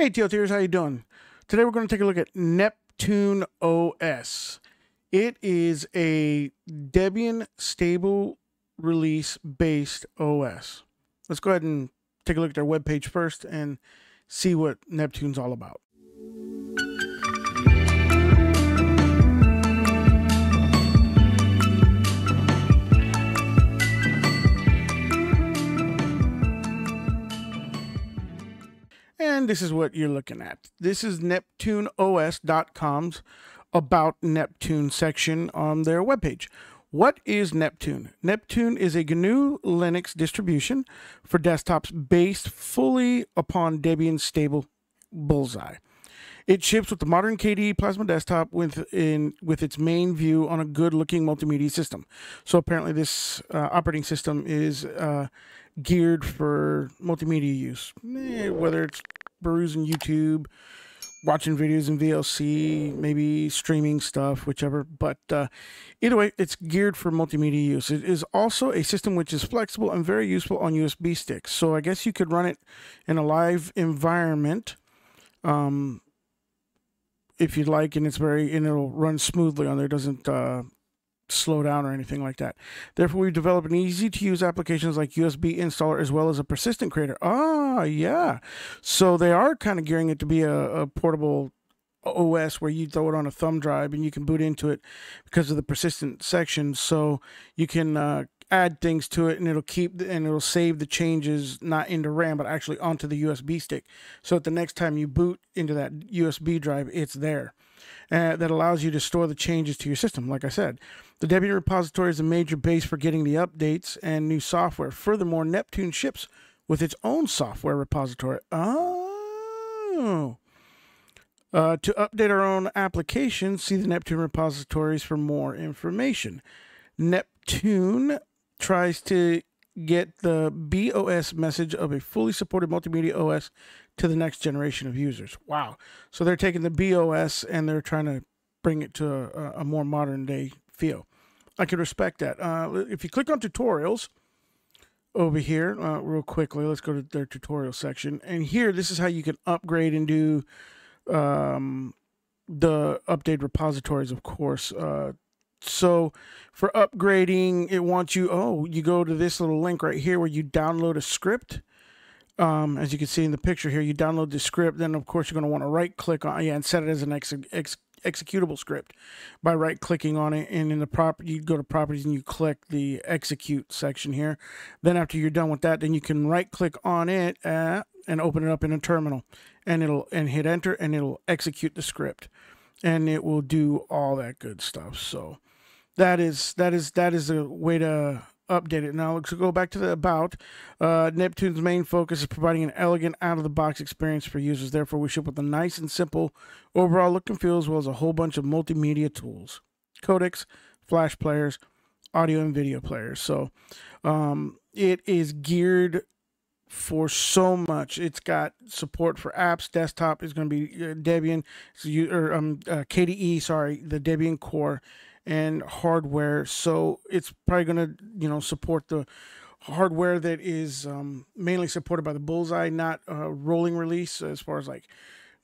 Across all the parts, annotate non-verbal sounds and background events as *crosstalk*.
Hey, TLTers, how you doing? Today we're going to take a look at Neptune OS. It is a Debian stable release based OS. Let's go ahead and take a look at their webpage first and see what Neptune's all about. And this is what you're looking at. This is NeptuneOS.com's About Neptune section on their webpage. What is Neptune? Neptune is a GNU Linux distribution for desktops based fully upon Debian stable Bullseye. It ships with the modern KDE Plasma desktop with in with its main view on a good-looking multimedia system. So apparently, this uh, operating system is uh, geared for multimedia use, eh, whether it's perusing YouTube, watching videos in VLC, maybe streaming stuff, whichever. But uh, either way, it's geared for multimedia use. It is also a system which is flexible and very useful on USB sticks. So I guess you could run it in a live environment. Um, if you'd like, and it's very and it'll run smoothly on there. It doesn't uh, slow down or anything like that. Therefore, we've developed an easy to use applications like USB installer as well as a persistent creator. Ah, yeah. So they are kind of gearing it to be a, a portable OS where you throw it on a thumb drive and you can boot into it because of the persistent section. So you can uh, add things to it and it'll keep and it'll save the changes not into RAM but actually onto the USB stick. So at the next time you boot into that USB drive, it's there. Uh, that allows you to store the changes to your system. Like I said, the Debian repository is a major base for getting the updates and new software. Furthermore, Neptune ships with its own software repository. Oh. Uh, to update our own application, see the Neptune repositories for more information. Neptune tries to get the BeOS message of a fully supported multimedia OS to the next generation of users. Wow. So they're taking the BeOS and they're trying to bring it to a, a more modern day feel. I can respect that. Uh, if you click on tutorials over here, uh, real quickly, let's go to their tutorial section. And here, this is how you can upgrade and do um, the update repositories, of course. Uh, so for upgrading, it wants you, oh, you go to this little link right here where you download a script. Um, as you can see in the picture here, you download the script. Then, of course, you're going to want to right click on yeah, and set it as an ex, ex executable script by right clicking on it. And in the prop, you go to properties and you click the execute section here. Then, after you're done with that, then you can right click on it uh, and open it up in a terminal and it'll and hit enter and it'll execute the script and it will do all that good stuff. So, that is that is that is a way to update it. Now let's go back to the about. Uh, Neptune's main focus is providing an elegant, out-of-the-box experience for users. Therefore, we ship with a nice and simple overall look and feel, as well as a whole bunch of multimedia tools, codecs, flash players, audio and video players. So um, it is geared for so much. It's got support for apps. Desktop is going to be uh, Debian, or um, uh, KDE. Sorry, the Debian core and hardware. So it's probably going to, you know, support the hardware that is um, mainly supported by the Bullseye, not uh, rolling release as far as like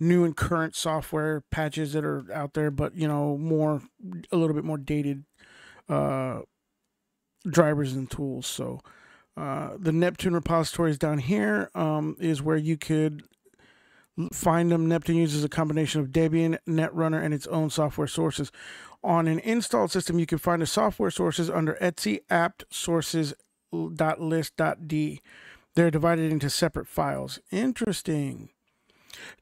new and current software patches that are out there, but you know, more a little bit more dated uh, drivers and tools. So uh, the Neptune repositories down here um, is where you could find them. Neptune uses a combination of Debian, Netrunner, and its own software sources. On an installed system, you can find the software sources under etc apt sources.list.d. They're divided into separate files. Interesting.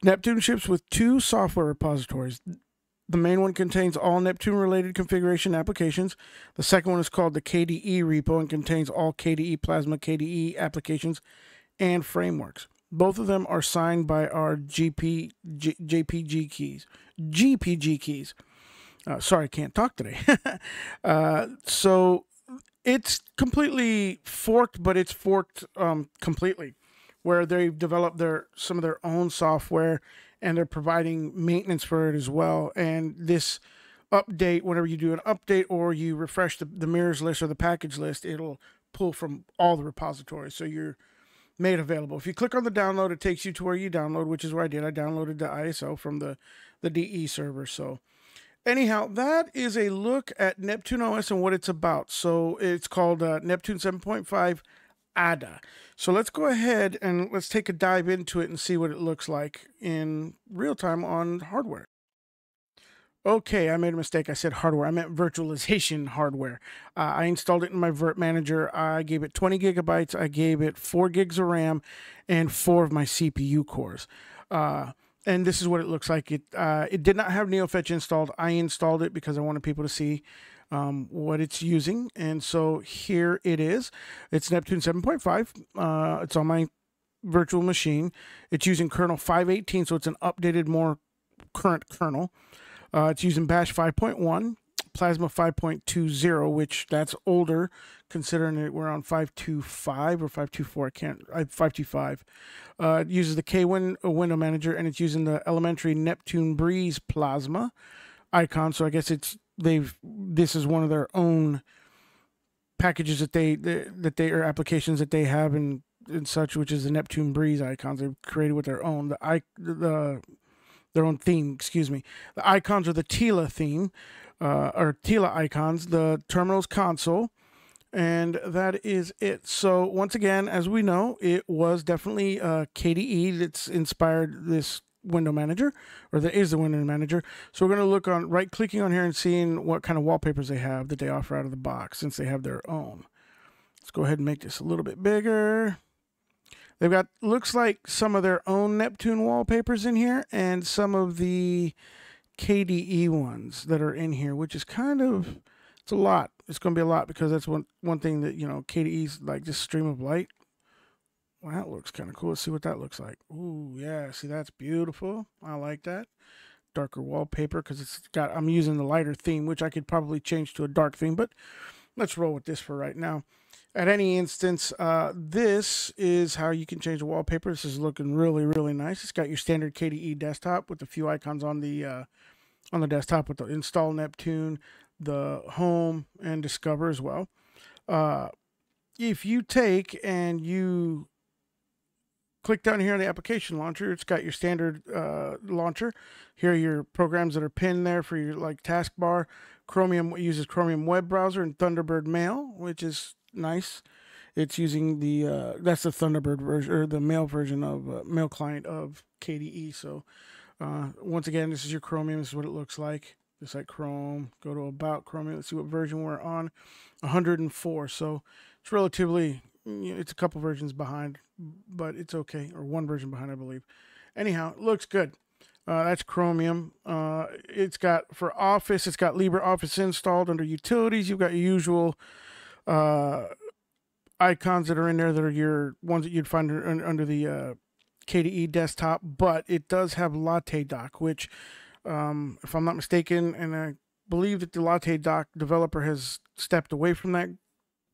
Neptune ships with two software repositories. The main one contains all Neptune related configuration applications. The second one is called the KDE repo and contains all KDE Plasma KDE applications and frameworks. Both of them are signed by our GP, JPG keys. GPG keys. Uh, sorry, I can't talk today. *laughs* uh, so it's completely forked, but it's forked um, completely, where they've developed their some of their own software and they're providing maintenance for it as well. And this update, whenever you do an update or you refresh the, the mirrors list or the package list, it'll pull from all the repositories. So you're made available. If you click on the download, it takes you to where you download, which is where I did. I downloaded the ISO from the, the DE server. So, anyhow, that is a look at Neptune OS and what it's about. So, it's called uh, Neptune 7.5 ADA. So, let's go ahead and let's take a dive into it and see what it looks like in real time on hardware. Okay, I made a mistake. I said hardware. I meant virtualization *laughs* hardware. Uh, I installed it in my Virt Manager. I gave it 20 gigabytes. I gave it 4 gigs of RAM and 4 of my CPU cores. Uh, and this is what it looks like. It uh, it did not have NeoFetch installed. I installed it because I wanted people to see um, what it's using. And so here it is. It's Neptune 7.5. Uh, it's on my virtual machine. It's using kernel 518, so it's an updated, more current kernel. Uh, it's using Bash 5.1, Plasma 5.20, which that's older, considering that we're on 5.25 or 5.24. I can't. I 5.25. Uh, it uses the Kwin window manager, and it's using the elementary Neptune Breeze Plasma icon. So I guess it's they've. This is one of their own packages that they that they are applications that they have and and such, which is the Neptune Breeze icons they've created with their own. The i the their own theme, excuse me. The icons are the Tila theme, uh, or Tila icons, the terminal's console, and that is it. So once again, as we know, it was definitely uh, KDE that's inspired this window manager, or that is the window manager. So we're going to look on right clicking on here and seeing what kind of wallpapers they have that they offer out of the box since they have their own. Let's go ahead and make this a little bit bigger. They've got looks like some of their own Neptune wallpapers in here and some of the KDE ones that are in here, which is kind of it's a lot. It's going to be a lot because that's one one thing that you know KDE's like this stream of light. Well, that looks kind of cool. Let's see what that looks like. Ooh, yeah. See, that's beautiful. I like that. Darker wallpaper because it's got. I'm using the lighter theme, which I could probably change to a dark theme, but let's roll with this for right now at any instance, uh, this is how you can change the wallpaper. This is looking really, really nice. It's got your standard KDE desktop with a few icons on the uh, on the desktop with the install Neptune, the home, and discover as well. Uh, if you take and you click down here on the application launcher, it's got your standard uh, launcher. Here are your programs that are pinned there for your like taskbar. Chromium uses Chromium web browser and Thunderbird Mail, which is nice. It's using the uh, that's the Thunderbird version or the mail version of uh, mail client of KDE. So uh, once again, this is your Chromium. This is what it looks like. Just like Chrome. Go to About Chromium. Let's see what version we're on. 104. So it's relatively it's a couple versions behind, but it's okay. Or one version behind, I believe. Anyhow, looks good. Uh, that's Chromium. Uh, it's got for Office. It's got LibreOffice installed under Utilities. You've got your usual uh, icons that are in there that are your ones that you'd find under, the uh, KDE desktop, but it does have Latte Dock, which, um, if I'm not mistaken, and I believe that the Latte Dock developer has stepped away from that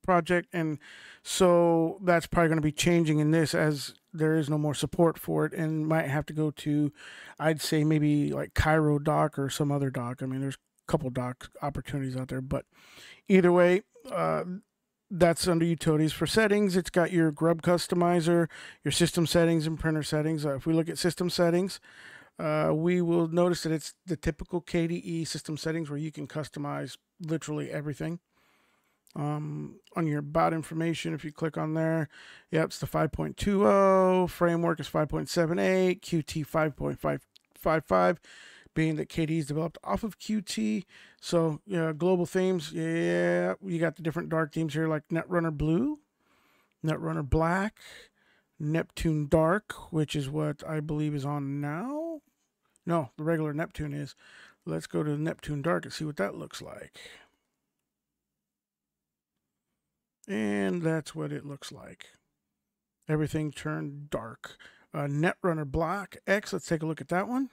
project, and so that's probably going to be changing in this as there is no more support for it, and might have to go to, I'd say maybe like Cairo Dock or some other dock. I mean, there's a couple dock opportunities out there, but either way, uh, that's under utilities for settings. It's got your Grub customizer, your system settings, and printer settings. Uh, if we look at system settings, uh, we will notice that it's the typical KDE system settings where you can customize literally everything. Um, on your about information, if you click on there, yep, it's the 5.20 framework is 5.78, Qt 5.555 being that KDE is developed off of Qt. So, yeah, global themes, yeah, you got the different dark themes here like Netrunner Blue, Netrunner Black, Neptune Dark, which is what I believe is on now. No, the regular Neptune is. Let's go to Neptune Dark and see what that looks like. And that's what it looks like. Everything turned dark. Uh, Netrunner Black X, let's take a look at that one.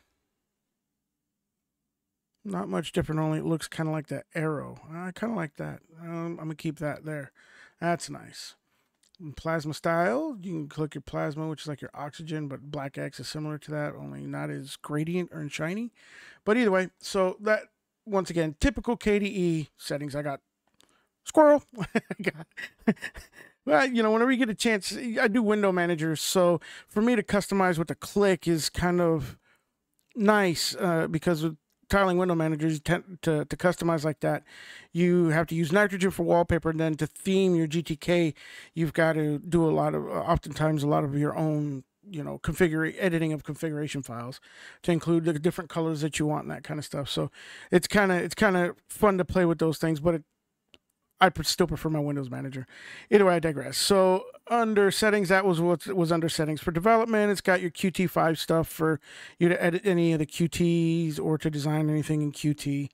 Not much different, only it looks kind of like that arrow. I kind of like that. Um, I'm going to keep that there. That's nice. In plasma style, you can click your plasma, which is like your oxygen, but Black X is similar to that, only not as gradient or shiny. But either way, so that, once again, typical KDE settings. I got squirrel. *laughs* I *laughs* Well, you know, whenever you get a chance, I do window managers. So for me to customize with a click is kind of nice uh, because tiling window managers tend to, to customize like that, you have to use nitrogen for wallpaper. And then to theme your GTK, you've got to do a lot of, oftentimes, a lot of your own you know configure editing of configuration files to include the different colors that you want and that kind of stuff so it's kind of it's kind of fun to play with those things but it I still prefer my Windows Manager. Either way, I digress. So under settings, that was what was under settings for development. It's got your Qt5 stuff for you to edit any of the Qts or to design anything in Qt.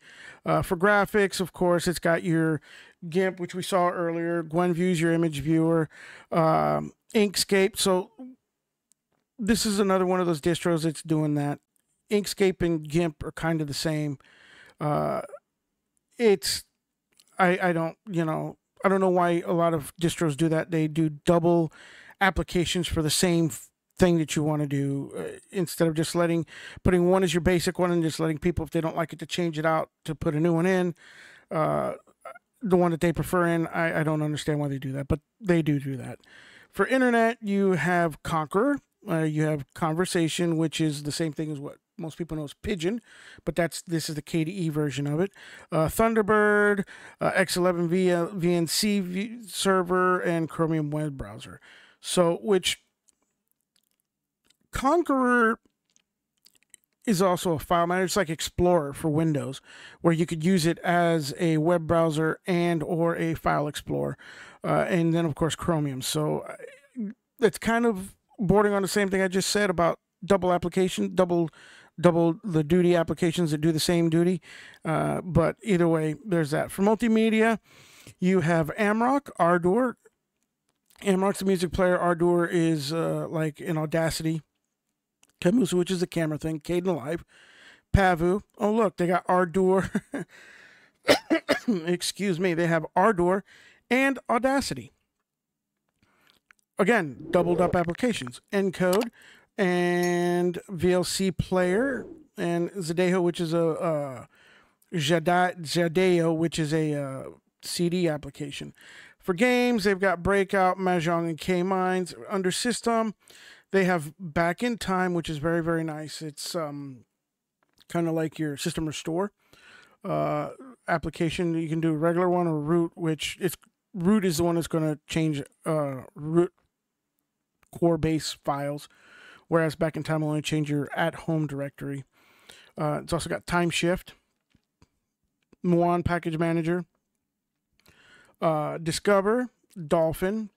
Uh, for graphics, of course, it's got your GIMP, which we saw earlier. Gwenview's your image viewer. Um, Inkscape. So this is another one of those distros that's doing that. Inkscape and GIMP are kind of the same. Uh, it's I, I don't, you know, I don't know why a lot of distros do that. They do double applications for the same thing that you want to do uh, instead of just letting putting one as your basic one and just letting people if they don't like it to change it out to put a new one in uh, the one that they prefer in I, I don't understand why they do that but they do do that for internet you have Konqueror uh, you have Konversation which is the same thing as what most people know as Pidgin, but that's this is the KDE version of it. Uh, Thunderbird, uh, X11 v- VNC v- server, and Chromium web browser. So, which Konqueror is also a file manager. It's like Explorer for Windows, where you could use it as a web browser and or a file explorer, uh, and then of course Chromium. So uh, it's kind of bordering on the same thing I just said about double application, double double the duty applications that do the same duty. Uh, but either way, there's that. For multimedia, you have Amarok, Ardour. Amarok's a music player. Ardour is uh, like in Audacity. Kamoso, which is a camera thing. Kdenlive. Pavu. Oh, look, they got Ardour. *coughs* Excuse me. They have Ardour and Audacity. Again, doubled up applications. Encode and VLC Player and Zadejo, which is a uh, Jadeo, which is a uh, CD application. For games, they've got Breakout, Mahjong, and K-Mines. Under System, they have Back in Time, which is very, very nice. It's um, kind of like your System Restore uh, application. You can do a regular one or root, which it's root is the one that's going to change uh, root core base files whereas back in time will only change your at home directory. Uh, it's also got time shift, Muon package manager, uh, Discover, Dolphin,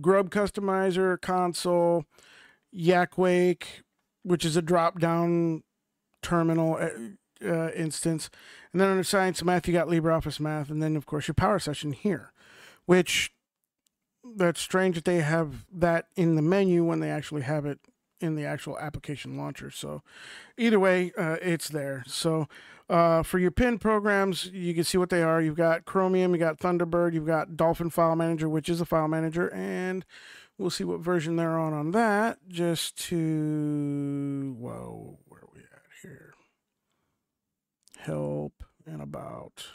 Grub customizer, console, Yakuake, which is a drop down terminal uh, uh, instance. And then under Science Math, you got LibreOffice Math. And then, of course, your Power Session here, which that's strange that they have that in the menu when they actually have it in the actual application launcher. So either way, uh, it's there. So uh, for your pin programs, you can see what they are. You've got Chromium, you got Thunderbird, you've got Dolphin File Manager, which is a file manager, and we'll see what version they're on on that. Just to whoa, where are we at here? Help and about,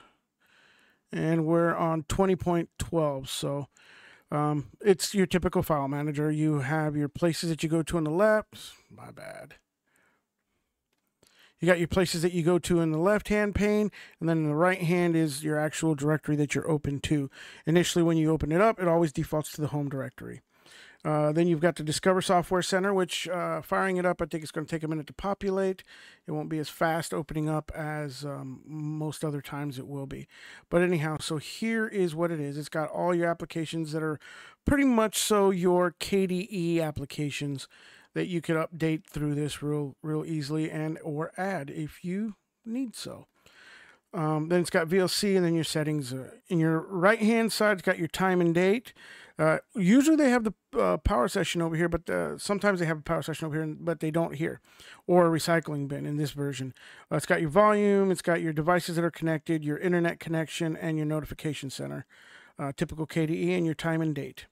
and we're on 20.12. So um, it's your typical file manager. You have your places that you go to on the left. My bad. You got your places that you go to in the left hand pane, and then in the right hand is your actual directory that you're open to. Initially, when you open it up, it always defaults to the home directory. Uh, then you've got the Discover Software Center, which uh, firing it up, I think it's going to take a minute to populate. It won't be as fast opening up as um, most other times it will be. But anyhow, so here is what it is. It's got all your applications that are pretty much so your KDE applications that you could update through this real, real easily and or add if you need so. Um, then it's got VLC and then your settings. Uh, in your right hand side, it's got your time and date. Uh, usually they have the uh, power session over here, but uh, sometimes they have a power session over here, but they don't here, or a recycling bin in this version. Uh, it's got your volume, it's got your devices that are connected, your internet connection, and your notification center. Uh, typical KDE and your time and date.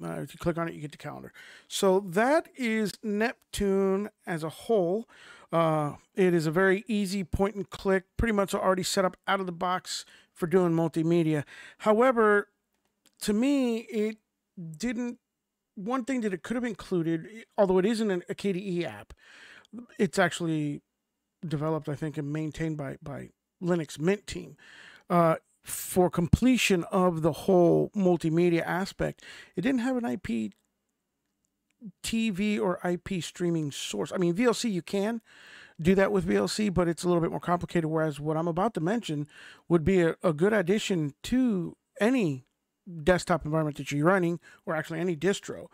If you click on it, you get the calendar. So that is Neptune as a whole. it is a very easy point and click, pretty much already set up out of the box for doing multimedia. However, to me, it didn't. One thing that it could have included, although it isn't an, a KDE app, it's actually developed, I think, and maintained by by Linux Mint team. Uh, for completion of the whole multimedia aspect, it didn't have an IP TV or IP streaming source. I mean, VLC you can do that with VLC, but it's a little bit more complicated. Whereas what I'm about to mention would be a, a good addition to any desktop environment that you're running, or actually any distro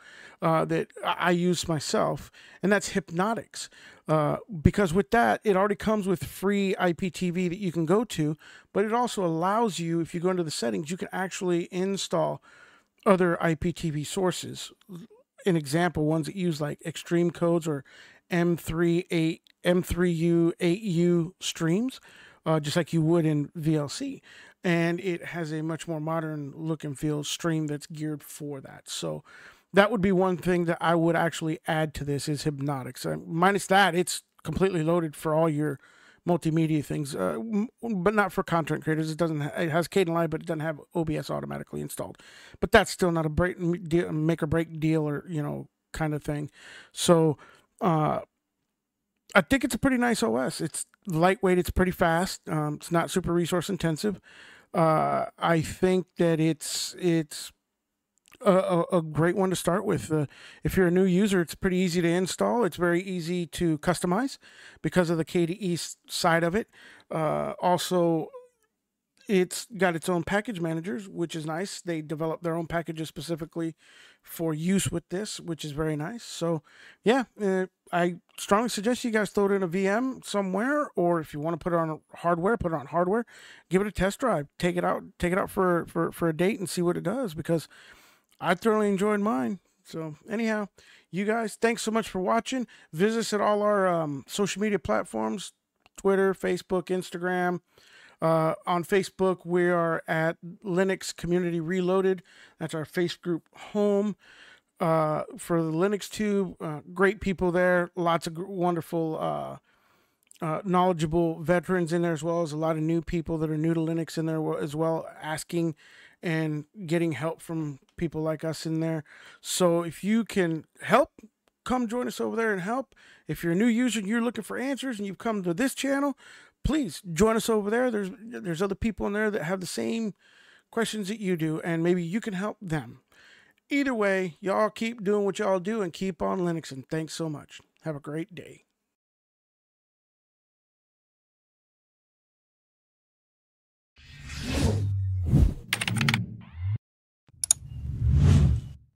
uh, that I use myself, and that's Hypnotix. Uh, because with that, it already comes with free IPTV that you can go to, but it also allows you, if you go into the settings, you can actually install other IPTV sources. An example, ones that use like Xtream Codes or M38, M3U, 8U streams, uh, just like you would in VLC and it has a much more modern look and feel stream that's geared for that. So that would be one thing that I would actually add to this is Hypnotix. Uh, minus that, it's completely loaded for all your multimedia things, uh, but not for content creators. It doesn't. It has Kdenlive, but it doesn't have OBS automatically installed. But that's still not a break, make or break deal, or you know, kind of thing. So, uh, I think it's a pretty nice OS. It's lightweight. It's pretty fast. Um, it's not super resource intensive. Uh, I think that it's it's a, a, great one to start with. Uh, if you're a new user, it's pretty easy to install. It's very easy to customize because of the KDE side of it. Uh, also, it's got its own package managers, which is nice. They develop their own packages specifically for use with this, which is very nice. So, yeah, uh, I strongly suggest you guys throw it in a VM somewhere, or if you want to put it on hardware, put it on hardware. Give it a test drive. Take it out. Take it out for for for a date and see what it does because I thoroughly enjoyed mine. So, anyhow, you guys, thanks so much for watching. Visit us at all our um, social media platforms: Twitter, Facebook, Instagram. Uh, on Facebook, we are at Linux Community Reloaded. That's our face group home uh, for the Linux Tube. Uh, great people there. Lots of wonderful, uh, uh, knowledgeable veterans in there, as well as a lot of new people that are new to Linux in there as well, asking and getting help from people like us in there. So if you can help, come join us over there and help. If you're a new user and you're looking for answers and you've come to this channel, please join us over there. There's there's other people in there that have the same questions that you do, and maybe you can help them. Either way, y'all keep doing what y'all do and keep on Linux. And thanks so much. Have a great day.